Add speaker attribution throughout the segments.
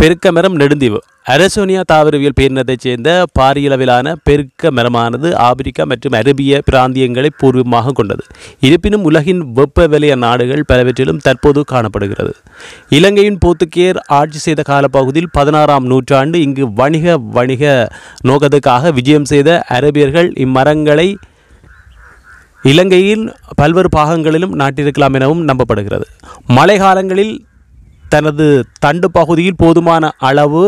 Speaker 1: பெருக்க மரம் நெடுந்தீவு. அரசோனியா தாவரவியல் பேரினத்தைச் சேர்ந்த பாரியளவிலான பெருக்க மரமானது ஆப்பிரிக்கா மற்றும் அரேபிய பிராந்தியங்களை பூர்வமாக கொண்டது. இருப்பினும் உலகின் வெப்பவலய நாடுகள் பலவற்றிலும் தற்போது காணப்படுகிறது. இலங்கையின் போத்துக்கேர் ஆட்சி செய்த காலப்பகுதியில் பதினாறாம் நூற்றாண்டு இங்கு வணிக வணிக நோக்கத்துக்காக விஜயம் செய்த அரேபியர்கள் இம்மரங்களை இலங்கையின் பல்வேறு பாகங்களிலும் நாட்டிருக்கலாம் எனவும் நம்பப்படுகிறது. மழை காலங்களில் தனது தண்டு பகுதியில் போதுமான அளவு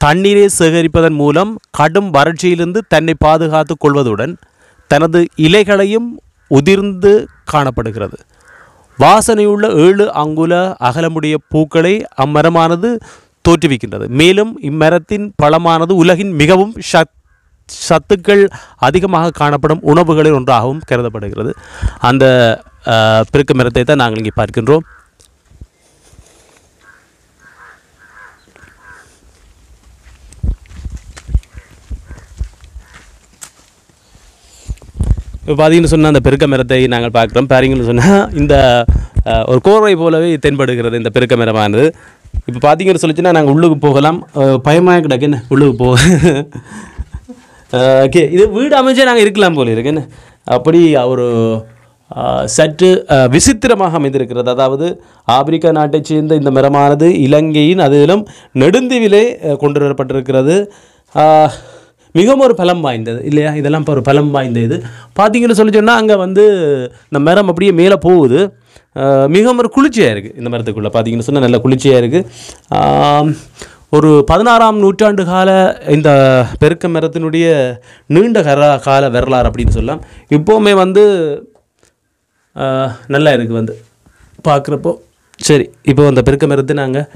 Speaker 1: தண்ணீரை சேகரிப்பதன் மூலம் கடும் வறட்சியிலிருந்து தன்னை பாதுகாத்து கொள்வதுடன் தனது இலைகளையும் உதிர்ந்து காணப்படுகிறது. வாசனையுள்ள ஏழு அங்குல அகலமுடைய பூக்களை அம்மரமானது தோற்றுவிக்கின்றது. மேலும் இம்மரத்தின் பழமானது உலகின் மிகவும் சத் சத்துக்கள் அதிகமாக காணப்படும் உணவுகளில் ஒன்றாகவும் கருதப்படுகிறது. அந்த பிறக்கு மரத்தை தான் நாங்கள் இங்கே பார்க்கின்றோம். இப்போ பார்த்தீங்கன்னு சொன்னால் அந்த பெருக்க மரத்தை நாங்கள் பார்க்குறோம். பாருங்கன்னு சொன்னால் இந்த ஒரு கோர்வை போலவே தென்படுகிறது இந்த பெருக்க மரமானது இப்போ பார்த்தீங்கன்னு சொல்லிச்சுன்னா நாங்கள் உள்ளுக்கு போகலாம். பயமாக கிடக்கு. என்ன? உள்ளுக்கு போக ஓகே. இது வீடு அமைஞ்சே நாங்கள் இருக்கலாம் போல இருக்கு. என்ன? அப்படி ஒரு சற்று விசித்திரமாக அமைந்திருக்கிறது. அதாவது ஆப்பிரிக்கா நாட்டைச் சேர்ந்த இந்த மரமானது இலங்கையின் அதிலும் நெடுந்தீவிலே கொண்டு வரப்பட்டிருக்கிறது. மிகவும் ஒரு பலம் வாய்ந்தது இல்லையா? இதெல்லாம் இப்போ ஒரு பலம் வாய்ந்த இது பார்த்தீங்கன்னு சொல்லி சொன்னால் அங்கே வந்து இந்த மரம் அப்படியே மேலே போகுது. மிகவும் ஒரு குளிர்ச்சியாக இருக்குது இந்த மரத்துக்குள்ளே. பார்த்தீங்கன்னு சொன்னால் நல்ல குளிர்ச்சியாக இருக்குது ஒரு பதினாறாம் நூற்றாண்டு கால இந்த பெருக்க மரத்தினுடைய நீண்ட கர கால வரலாறு அப்படின்னு சொல்லலாம். இப்போவுமே வந்து நல்லா இருக்குது வந்து. பார்க்குறப்போ சரி இப்போ அந்த பெருக்க இருந்து நாங்கள்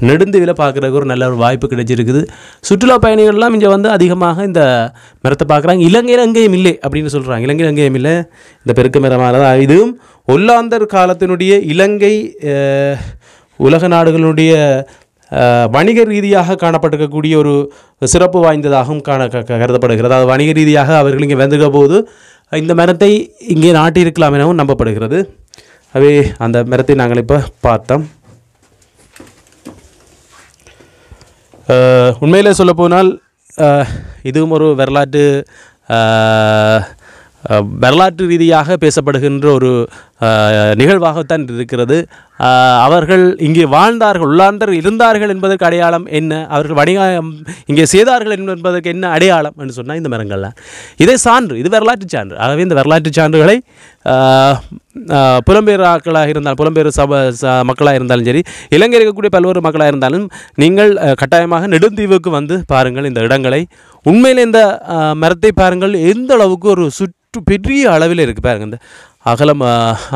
Speaker 1: நெடுந்தீவில் பார்க்குறதுக்கு ஒரு நல்ல ஒரு வாய்ப்பு கிடைச்சிருக்குது. சுற்றுலா பயணிகள்லாம் இங்கே வந்து அதிகமாக இந்த மரத்தை பார்க்குறாங்க. இலங்கையில் எங்கேயும் இல்லை அப்படின்னு சொல்கிறாங்க இலங்கையில் எங்கேயும் இல்லை. இந்த பெருக்க மரமானது இதுவும் ஒல்லாந்தர் காலத்தினுடைய இலங்கை உலக நாடுகளுடைய வணிக ரீதியாக காணப்பட்டிருக்கக்கூடிய ஒரு சிறப்பு வாய்ந்ததாகவும் காண க- கருதப்படுகிறது. அது வணிக ரீதியாக அவர்கள் இங்கே வந்துக்க போது இந்த மரத்தை இங்கே நாட்டியிருக்கலாம் எனவும் நம்பப்படுகிறது. அவை அந்த மரத்தை நாங்கள் இப்போ பார்த்தோம். உண்மையில் சொல்லப்போனால் இதுவும் ஒரு வரலாற்று வரலாற்று ரீதியாக பேசப்படுகின்ற ஒரு நிகழ்வாகத்தான் இருக்கிறது. அவர்கள் இங்கே வாழ்ந்தார்கள் உள்ளாந்தர் இருந்தார்கள் என்பதற்கு அடையாளம் என்ன? அவர்கள் வணிகம் இங்கே செய்தார்கள் என்பதற்கு என்ன அடையாளம் என்று சொன்னால் இந்த மரங்கள்லாம். இதே சான்று இது வரலாற்று சான்று. ஆகவே இந்த வரலாற்று சான்றுகளை அஹ், புலம்பெயர் ஆக்களாக இருந்தால் புலம்பெயர் சப ச மக்களாக இருந்தாலும் சரி இலங்கையில் இருக்கக்கூடிய பல்வேறு மக்களாக இருந்தாலும் நீங்கள் கட்டாயமாக நெடுந்தீவுக்கு வந்து பாருங்கள் இந்த இடங்களை. உண்மையில் இந்த மரத்தை பாருங்கள் எந்த அளவுக்கு ஒரு சுற்று பெரிய அளவில் இருக்குது பாருங்கள் இந்த அகலம்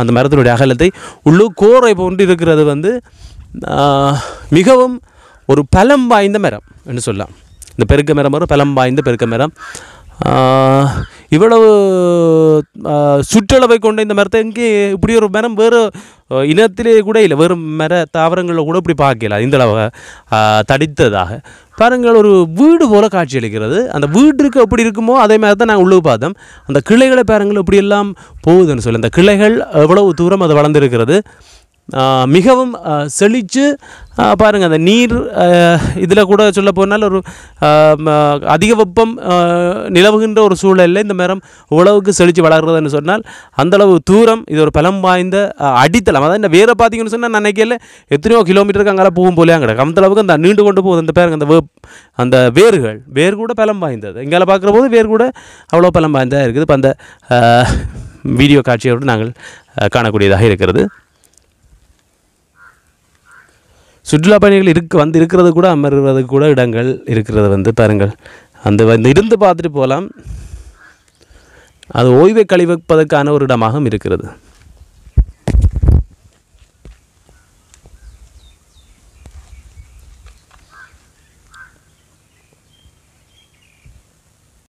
Speaker 1: அந்த மரத்தினுடைய அகலத்தை உள்ளூர் கோரை போன்று இருக்கிறது வந்து மிகவும் ஒரு பலம் வாய்ந்த மரம் என்று சொல்லலாம். இந்த பெருக்க மரம் ஒரு பலம் வாய்ந்த பெருக்க மரம். இவ்வளவு சுற்றளவை கொண்ட இந்த மரத்தை எங்கே இப்படி ஒரு மரம் வேறு இனத்திலே கூட இல்லை. வெறும் மர தாவரங்களில் கூட இப்படி பார்க்கல. இந்த அளவு தடித்ததாக. பாருங்கள் ஒரு வீடு போல காட்சியளிக்கிறது அந்த வீட்டிற்கு எப்படி இருக்குமோ அதே மாதிரி தான் நாங்கள் உள்ளே பார்த்தோம். அந்த கிளைகளை பாருங்கள் இப்படியெல்லாம் போகுதுன்னு சொல்லி. அந்த கிளைகள் எவ்வளவு தூரம் அது வளர்ந்துருக்கிறது. மிகவும் செழித்து பாருங்கள் அந்த நீர் இதில் கூட சொல்ல போனால் ஒரு அதிக வெப்பம் நிலவுகின்ற ஒரு சூழலில் இந்த மரம் உழவுக்கு செழித்து வளர்கிறதுன்னு சொன்னால் அந்தளவு தூரம் இது ஒரு பலம் வாய்ந்த அடித்தளம். அதாவது இந்த வேரை பார்த்தீங்கன்னு சொன்னால் நினைக்கல எத்தனையோ கிலோமீட்டருக்கு அங்கே போகும் போலே அங்கே அந்த அளவுக்கு அந்த நீண்டு கொண்டு போகுது. அந்த பேருங்க அந்த வேப் அந்த வேர்கள். வேர் கூட பலம் வாய்ந்தது. இங்கால பார்க்குற போது வேர் கூட அவ்வளோ பலம் வாய்ந்ததாக இருக்குது. இப்போ அந்த வீடியோ காட்சியோடு நாங்கள் காணக்கூடியதாக இருக்கிறது. சுற்றுலா பயணிகள் இருக்க வந்து இருக்கிறது கூட அமர்வது கூட இடங்கள் இருக்கிறது வந்து பாருங்கள். அந்த வந்து இருந்து பார்த்துட்டு போகலாம். அது ஓய்வை கழிவதற்கான ஒரு இடமாகவும் இருக்கிறது.